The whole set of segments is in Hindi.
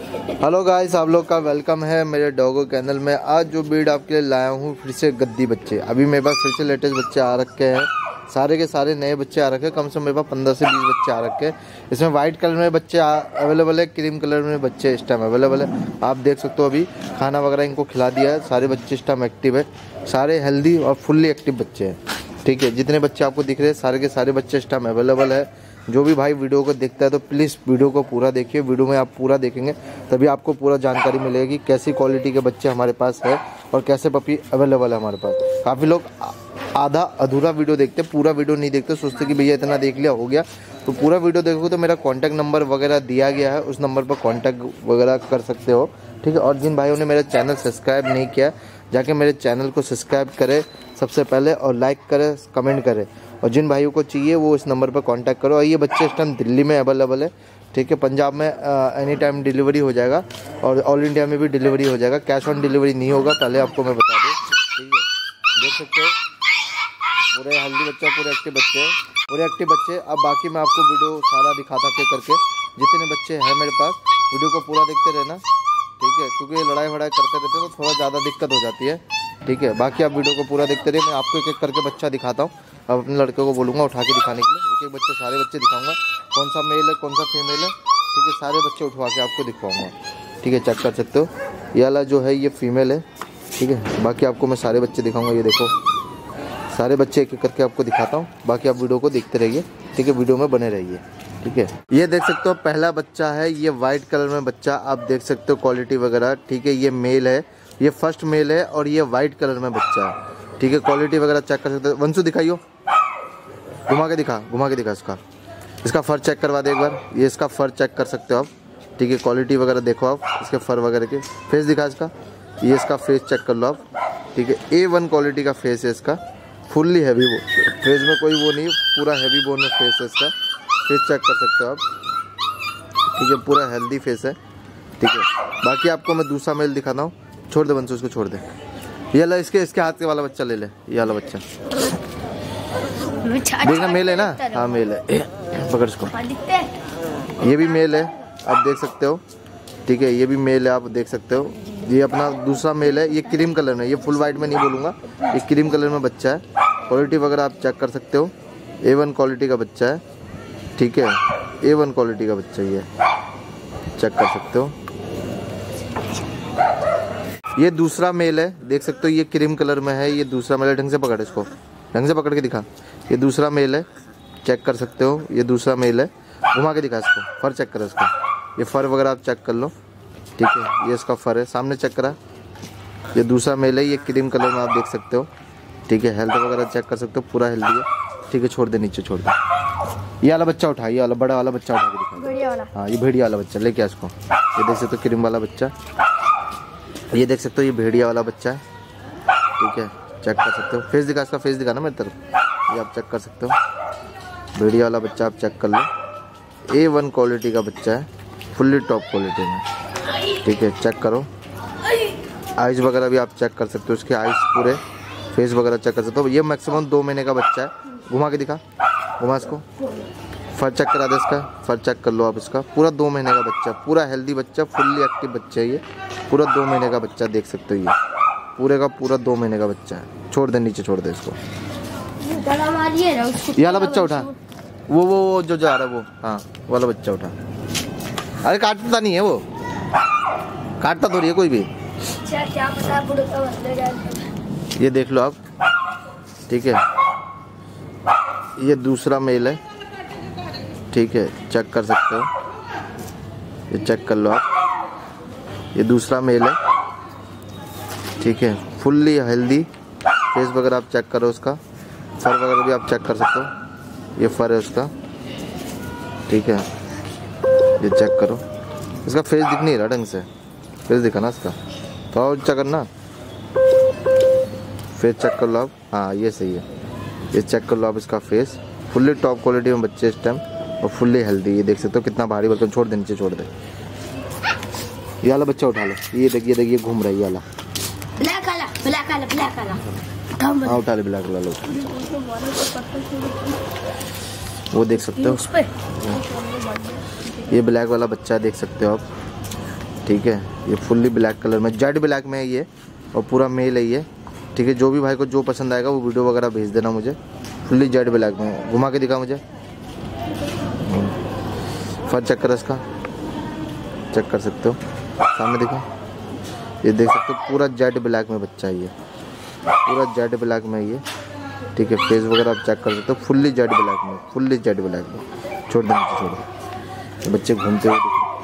हेलो गाइस आप लोग का वेलकम है मेरे डॉगो कैनल में। आज जो बीड आपके लिए लाया हूँ, फिर से गद्दी बच्चे। अभी मेरे पास फिर से लेटेस्ट बच्चे आ रखे हैं। सारे के सारे नए बच्चे आ रखे हैं। कम से कम मेरे पास पंद्रह से बीस बच्चे आ रखे हैं। इसमें वाइट कलर में बच्चे अवेलेबल है क्रीम कलर में बच्चे इस टाइम अवेलेबल है। आप देख सकते हो अभी, खाना वगैरह इनको खिला दिया है। सारे बच्चे इस टाइम एक्टिव है। सारे हेल्दी और फुल्ली एक्टिव बच्चे हैं। ठीक है, जितने बच्चे आपको दिख रहे हैं, सारे के सारे बच्चे इस टाइम अवेलेबल है। जो भी भाई वीडियो को देखता है तो प्लीज़ वीडियो को पूरा देखिए। वीडियो में आप पूरा देखेंगे, तभी आपको पूरा जानकारी मिलेगी कैसी क्वालिटी के बच्चे हमारे पास है और कैसे पपी अवेलेबल है हमारे पास। काफ़ी लोग आधा अधूरा वीडियो देखते पूरा वीडियो नहीं देखते, सोचते कि भैया इतना देख लिया, हो गया। तो पूरा वीडियो देखोगे तो मेरा कॉन्टैक्ट नंबर वगैरह दिया गया है, उस नंबर पर कॉन्टैक्ट वगैरह कर सकते हो, ठीक है? और जिन भाइयों ने मेरा चैनल सब्सक्राइब नहीं किया, जाके मेरे चैनल को सब्सक्राइब करें सबसे पहले और लाइक करें कमेंट करें। और जिन भाइयों को चाहिए वो इस नंबर पर कांटेक्ट करो। और ये बच्चे इस टाइम दिल्ली में अवेलेबल है, ठीक है? पंजाब में एनी टाइम डिलीवरी हो जाएगा और ऑल इंडिया में भी डिलीवरी हो जाएगा। कैश ऑन डिलीवरी नहीं होगा, पहले आपको मैं बता दूँ, ठीक है? देख सकते हो, पूरे हेल्दी बच्चे पूरे एक्टिव बच्चे पूरे एक्टिव बच्चे, अब बाकी मैं आपको वीडियो सारा दिखाता के करके, जितने बच्चे हैं मेरे पास वीडियो को पूरा देखते रहना, ठीक है? क्योंकि ये लड़ाई वड़ाई करते रहते हैं तो थोड़ा ज़्यादा दिक्कत हो जाती है। ठीक है? बाकी आप वीडियो को पूरा देखते रहिए। मैं आपको एक एक करके बच्चा दिखाता हूँ। अब अपने लड़के को बोलूँगा, उठा के दिखाने के लिए। एक एक बच्चे, सारे बच्चे दिखाऊँगा। कौन सा मेल है कौन सा फीमेल है? ठीक है, सारे बच्चे उठवा के आपको दिखवाऊँगा ठीक है, चेक कर सकते हो। ये वाला जो है, ये फीमेल है। ठीक है, बाकी आपको मैं सारे बच्चे दिखाऊँगा। ये देखो, सारे बच्चे एक एक करके आपको दिखाता हूँ। बाकी आप वीडियो को देखते रहिए। ठीक है, वीडियो में बने रहिए। ठीक है, ये देख सकते हो, पहला बच्चा है। ये वाइट कलर में बच्चा, आप देख सकते हो क्वालिटी वगैरह। ठीक है, ये मेल है। ये फ़र्स्ट मेल है और ये वाइट कलर में बच्चा है। ठीक है क्वालिटी वगैरह चेक कर सकते हो। वंशु, दिखाइयो। घुमा के दिखा, घुमा के दिखा इसका। इसका फर चेक करवा दे एक बार। ये इसका फर चेक कर सकते हो आप। ठीक है क्वालिटी वगैरह देखो आप, इसके फर वगैरह के। फेस दिखा इसका। ये इसका फेस चेक कर लो आप। ठीक है ए वन क्वालिटी का फेस है इसका। फुल्ली हैवी वो। फेस में कोई वो नहीं, पूरा हैवी बोन में फेस है इसका। फेस चेक कर सकते हो आप। ठीक है, पूरा हेल्दी फेस है। ठीक है, बाकी आपको मैं दूसरा मेल दिखाता हूँ। छोड़ दे बंसू उसको छोड़ दे। ये ला इसके इसके हाथ के वाला बच्चा ले ले ये वाला बच्चा। देखना मेल है ना? हाँ मेल है। पकड़ इसको। ये भी मेल है आप देख सकते हो। ठीक है ये भी मेल है आप देख सकते हो। ये अपना दूसरा मेल है ये क्रीम कलर में ये फुल वाइट में नहीं बोलूँगा। ये क्रीम कलर में बच्चा है। क्वालिटी वगैरह आप चेक कर सकते हो। ए वन क्वालिटी का बच्चा है। ठीक है ए वन क्वालिटी का बच्चा ये चेक कर सकते हो। ये दूसरा मेल है देख सकते हो ये क्रीम कलर में है ये दूसरा मेल है ढंग से पकड़ इसको। ढंग से पकड़ के दिखा। ये दूसरा मेल है चेक कर सकते हो ये दूसरा मेल है घुमा के दिखा इसको फर चेक करो इसको। ये फर वगैरह आप चेक कर लो ठीक है ये इसका फर है सामने चेक करा। ये दूसरा मेल है ये क्रीम कलर में आप देख सकते हो ठीक है हेल्थ वगैरह चेक कर सकते हो पूरा हेल्दी है ठीक है छोड़ दे नीचे छोड़ दे। ये वाला बच्चा उठा ये वाला बड़ा वाला बच्चा उठा के दिखा। हाँ ये भेड़िया वाला बच्चा लेके आ इसको। ये देख सकते हो क्रीम वाला बच्चा। ये देख सकते हो, ये भेड़िया वाला बच्चा है। ठीक है चेक कर सकते हो। फेस दिखा, इसका फेस दिखा ना मेरी तरफ़? ये आप चेक कर सकते हो। भेड़िया वाला बच्चा आप चेक कर लो। ए वन क्वालिटी का बच्चा है फुल्ली टॉप क्वालिटी में। ठीक है चेक करो। आइज़ वगैरह भी आप चेक कर सकते हो, उसके आइज़ पूरे। फेस वगैरह चेक कर सकते हो। ये मैक्सिमम दो महीने का बच्चा है। घुमा के दिखा। घुमा इसको। फर चेक करा दे इसका। फर चेक कर लो आप इसका। पूरा दो महीने का बच्चा, पूरा हेल्दी बच्चा फुल्ली एक्टिव बच्चा है ये। पूरा दो महीने का बच्चा देख सकते हो ये। पूरे का पूरा दो महीने का बच्चा है। छोड़ दे, नीचे छोड़ दे इसको। ये वाला बच्चा उठा। वो वो वो जो जा रहा है वो। हाँ वाला बच्चा उठा। अरे, काटता नहीं है वो। काटता नहीं है कोई भी। ये देख लो आप। ठीक है। ये दूसरा मेल है। ठीक है चेक कर सकते हो। ये चेक कर लो आप। ये दूसरा मेल है। ठीक है फुल्ली हेल्दी फेस वगैरह आप चेक करो उसका। फर वगैरह भी आप चेक कर सकते हो। ये फर है उसका। ठीक है, ये चेक करो। इसका फेस दिख नहीं रहा ढंग से। फेस दिखा ना इसका। तो और चेक करना। फेस चेक कर लो आप। हाँ ये सही है। ये चेक कर लो आप इसका फेस फुल्ली टॉप क्वालिटी में बच्चे इस टाइम और फुल्ली हेल्दी ये देख सकते हो कितना भारी बर्तन छोड़ दे, नीचे छोड़ दे। ये वाला बच्चा उठा लो। ये देखिए देखिए घूम रहा है ये वाला। ब्लैक वाला ब्लैक वाला ब्लैक वाला। हाँ उठा ले ब्लैक वाला लो। वो देख सकते हो। ये ब्लैक वाला बच्चा देख सकते हो आप। ठीक है ये फुल्ली ब्लैक कलर में जेड ब्लैक में है ये और पूरा मेल है ये। ठीक है जो भी भाई को जो पसंद आएगा वो वीडियो वगैरह भेज देना मुझे। फुल्ली जेड ब्लैक में घुमा के दिखा मुझे। फर चेक कर इसका। चेक कर सकते हो। सामने दिखा। ये देख सकते हो पूरा जेड ब्लैक में बच्चा है ये। पूरा जेड ब्लैक में ये। ठीक है फेस वगैरह आप चेक कर सकते हो फुल्ली जेड ब्लैक में फुल्ली जेड ब्लैक में। छोड़ दो नीचे छोड़ दो। बच्चे घूमते हुए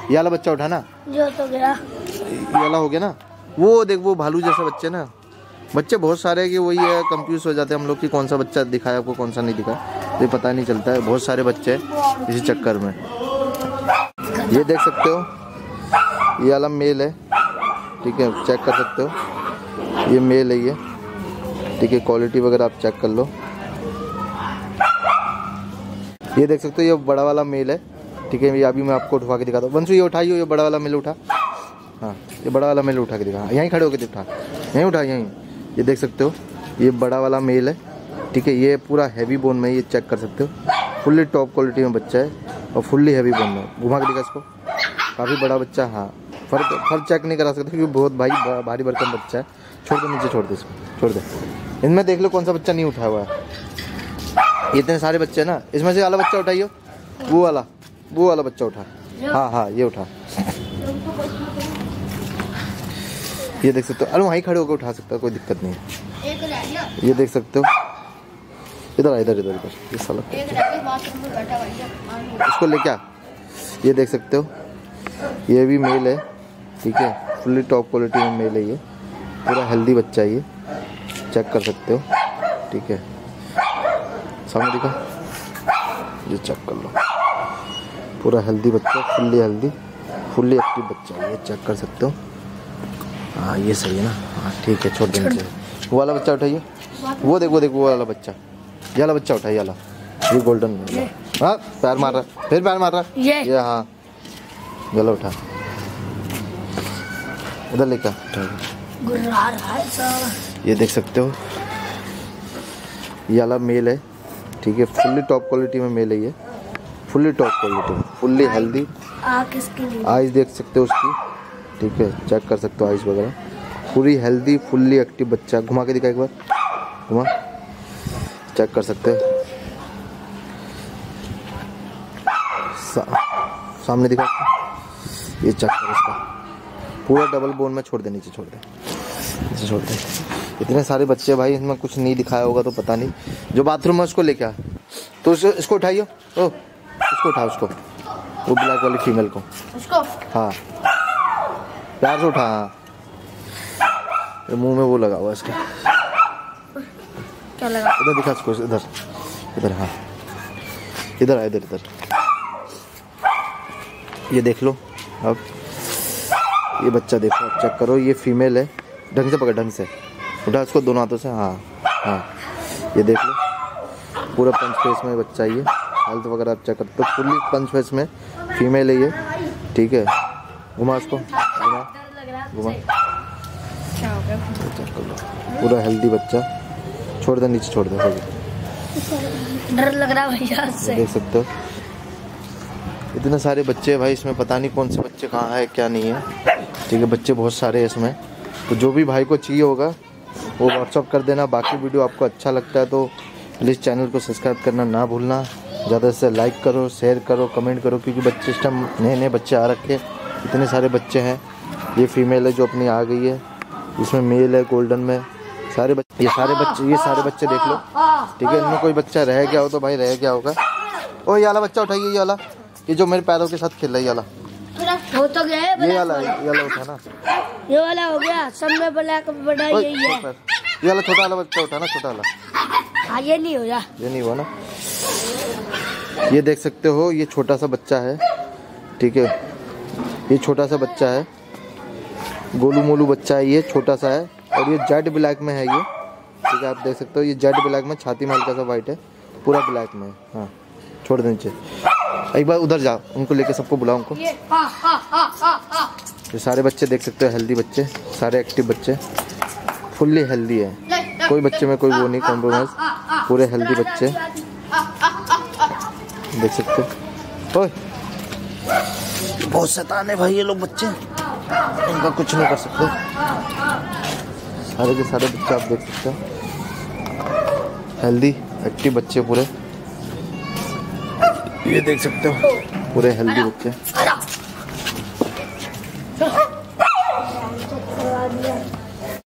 ये वाला बच्चा उठा ना? जो तो गया। ये वाला हो गया ना? वो देख वो भालू जैसे बच्चे ना। बच्चे बहुत सारे हैं कि वही है कंफ्यूज हो जाते हैं हम लोग कि कौन सा बच्चा दिखाया आपको कौन सा नहीं दिखाया ये पता नहीं चलता है बहुत सारे बच्चे हैं इसी चक्कर में। ये देख सकते हो ये वाला मेल है। ठीक है चेक कर सकते हो। ये मेल है ये। ठीक है क्वालिटी वगैरह आप चेक कर लो। ये देख सकते हो, ये बड़ा वाला मेल है। ठीक है, ये अभी मैं आपको उठवा के दिखाता हूँ वंशु ये उठाइए ये बड़ा वाला मेल उठा। हाँ ये बड़ा वाला मेल उठा के दिखा। यहीं खड़े होकर उठा यहीं उठा, यहीं। ये देख सकते हो, ये बड़ा वाला मेल है। ठीक है, ये पूरा हैवी बोन में ये चेक कर सकते हो। फुल्ली टॉप क्वालिटी में बच्चा है और फुल्ली हैवी बोन में। घुमा के दिखा इसको। काफ़ी बड़ा बच्चा हाँ। फर फर चेक नहीं करा सकते क्योंकि बहुत भाई भारी भरकम बच्चा है। छोड़ दो नीचे छोड़ दे इसको छोड़ दे। इनमें देख लो कौन सा बच्चा नहीं उठा हुआ है। ये इतने सारे बच्चे हैं ना इसमें से वाला बच्चा उठाइयो। वो वाला वो वाला बच्चा उठा। हाँ हाँ ये उठा। ये देख सकते हो। अरे वहीं खड़े होकर उठा सकता है कोई दिक्कत नहीं है। ये देख सकते हो। इधर आ इधर इधर इधर। ये साला इसको लेके आ। ये देख सकते हो। ये भी मेल है। ठीक है? फुल्ली टॉप क्वालिटी में मेल है ये। पूरा हेल्दी बच्चा है ये। चेक कर सकते हो। ठीक है? सामने दिखा। ये चेक कर लो। पूरा हेल्दी बच्चा फुल्ली हेल्दी फुल्ली एक्टिव बच्चा है ये। चेक कर सकते हो। हाँ ये सही है ना? हाँ ठीक है छोड़ देना चाहिए वो वाला बच्चा उठाइए। वो देखो देख वो वाला बच्चा। ये वाला बच्चा उठाइए वाला। ये गोल्डन हाँ पैर मार रहा फिर पैर मार रहा ये। ये हाँ। चलो उठा। इधर लेकर। है ये देख सकते हो। ये वाला मेल है ठीक है? फुल्ली टॉप क्वालिटी में मेल है ये। फुल्ली टॉप क्वालिटी में फुल्ली हेल्दी आइज़ देख सकते हो उसकी ठीक है? चेक कर सकते हो आइज़ वगैरह। पूरी हेल्दी फुल्ली एक्टिव बच्चा। घुमा के दिखा एक बार। घुमा। चेक कर सकते हो। सा, सामने दिखा। ये चेक कर इसका। पूरा डबल बोन में छोड़ दे नीचे छोड़ दे। नीचे छोड़ दे। इतने सारे बच्चे भाई इसमें कुछ नहीं दिखाया होगा तो पता नहीं। जो बाथरूम है उसको लेके आ। तो उस, इसको उठाइयो। ओ उसको उठा उसको। वो ब्लैक वाली फीमेल को। उसको? हाँ। प्यार से उठा हाँ। मुँह में वो लगा हुआ इसका। क्या लगा? इधर दिखा इसको इधर। इधर हाँ। इधर आ इधर इधर। ये देख लो। अब ये बच्चा देखो अब चेक करो ये फीमेल है। ढंग से पकड़ ढंग से। उठा इसको दोनों हाथों से हाँ हाँ। ये देख लो। पूरा पंच फेस में बच्चा ये। हेल्थ वगैरह आप चेक करते हो फुल्ली पंच फेस में फीमेल है ये। ठीक है। घुमा इसको। घुमा। घुमा। चेक कर लो। पूरा हेल्दी बच्चा। छोड़ दे नीचे छोड़ दे। डर लग रहा है भैया देख सकते हो। इतने सारे बच्चे भाई, इसमें पता नहीं कौन से बच्चे कहाँ है, क्या नहीं है। ठीक है, बच्चे बहुत सारे हैं इसमें। तो जो भी भाई को चाहिए होगा, वो व्हाट्सअप कर देना। बाकी वीडियो आपको अच्छा लगता है तो प्लीज़ चैनल को सब्सक्राइब करना ना भूलना। ज़्यादा से लाइक करो शेयर करो कमेंट करो, क्योंकि बच्चे इस टाइम नए नए बच्चे आ रखे इतने सारे बच्चे हैं। ये फीमेल है जो अपनी आ गई है। इसमें मेल है गोल्डन में। सारे बच्चे ये सारे बच्चे, ये सारे बच्चे देख लो। ठीक है, इनमें कोई बच्चा रह गया हो तो भाई रह गया होगा। ओ, ये वाला बच्चा उठाइए, ये वाला। ये जो मेरे पैरों के साथ खेल रहा है ये वाला। हो तो गया है ये वाला वाला ये वाला उठा ना। ये वाला हो गया सब में ब्लैक बड़ा यही है। ये वाला छोटा वाला बच्चा उठा ना छोटा वाला। हाँ ये नहीं हो जा ये नहीं हुआ ना। ये देख सकते हो ये छोटा सा बच्चा है। ठीक है। ये छोटा सा बच्चा है। गोलू मोलू बच्चा है ये छोटा सा है। और ये जेड ब्लैक में है ये। ठीक है आप देख सकते हो ये जेड ब्लैक में छाती में हल्का सा वाइट है। पूरा ब्लैक में है। हाँ छोड़ दे नीचे। एक बार उधर जाओ उनको लेके सबको बुलाओ उनको। ये हाँ हाँ हाँ हाँ हाँ। सारे बच्चे देख सकते हो हेल्दी बच्चे सारे एक्टिव बच्चे। फुल्ली हेल्दी है। कोई बच्चे में कोई वो नहीं कॉम्प्रोमाइज पूरे हेल्दी बच्चे। देख सकते हो। बहुत शैतान है भाई ये लोग बच्चे। इनका कुछ नहीं कर सकते। सारे के सारे बच्चे आप देख सकते हो। हेल्दी एक्टिव बच्चे पूरे। ये देख सकते हो। पूरे हेल्दी बुक आजा